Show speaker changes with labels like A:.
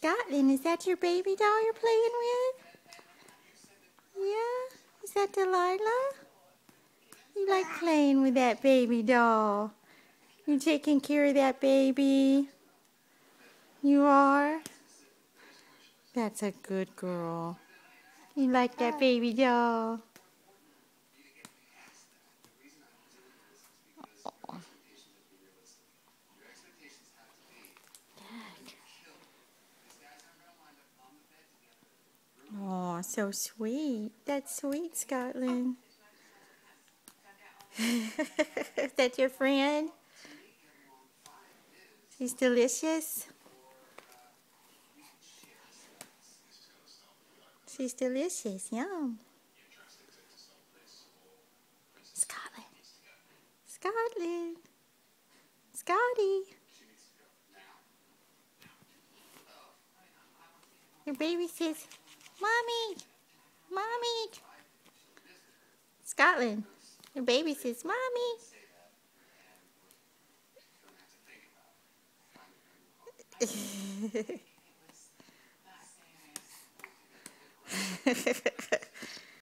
A: Scotlyn, is that your baby doll you're playing with? Yeah? Is that Delilah? You like playing with that baby doll? You're taking care of that baby? You are? That's a good girl. You like that baby doll? So sweet. That's sweet, Scotlyn. Is that your friend? She's delicious. She's delicious. Yum. Scotlyn. Scotlyn. Scotty. Your baby says, Mommy, Mommy. Scotlyn, your baby says, Mommy.